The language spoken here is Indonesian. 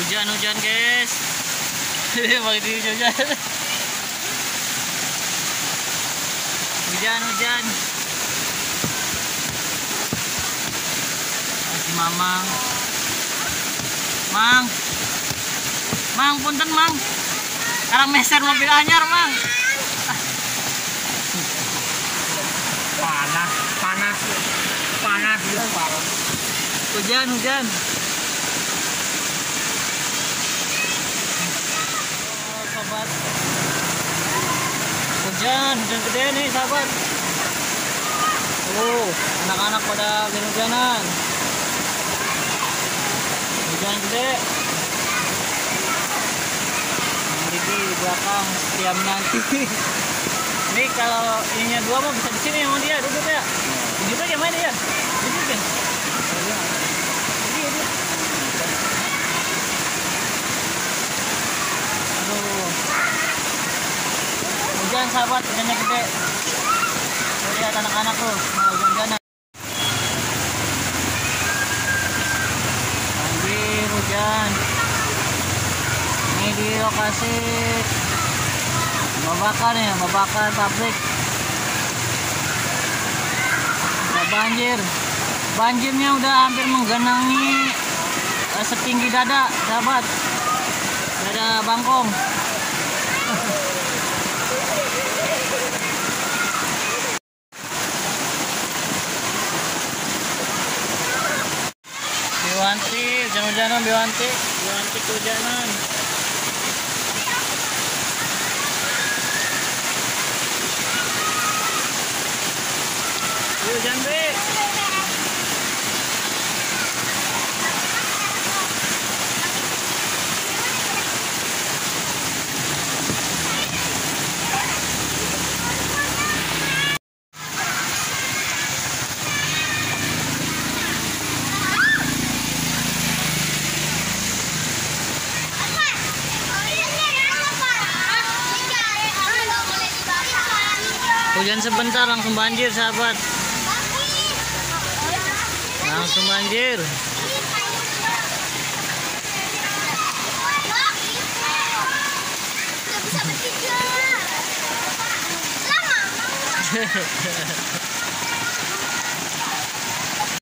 Hujan-hujan guys. Bagi diri hujan. Hujan-hujan. Si Mamang. Mang. Mang punten Mang. Sekarang meser mobil anyar Mang. panas panas panas Hujan, hujan. Sahabat. Hujan, hujan gede nih, sahabat. Oh, anak-anak pada hujan-hujanan. Hujan gede. Yang di belakang setia menanti. Ini kalau ininya dua mah bisa di sini sama dia duduk ya. Duduk aja main ya. Ini, ini. Aduh. Hujan sahabat, hujannya gede. Tuh, lihat anak-anak tuh, mau hujan-hujanan. Banjir, hujan. Ini di lokasi Babakan ya, Babakan pabrik. Udah banjir. Banjirnya udah hampir menggenangi eh, setinggi dada, sahabat. Dada bangkong. Biwanti. Biwanti kehujanan. Yuk, hujan, Bi. Hujan sebentar langsung banjir, sahabat. Langsung banjir. Lama.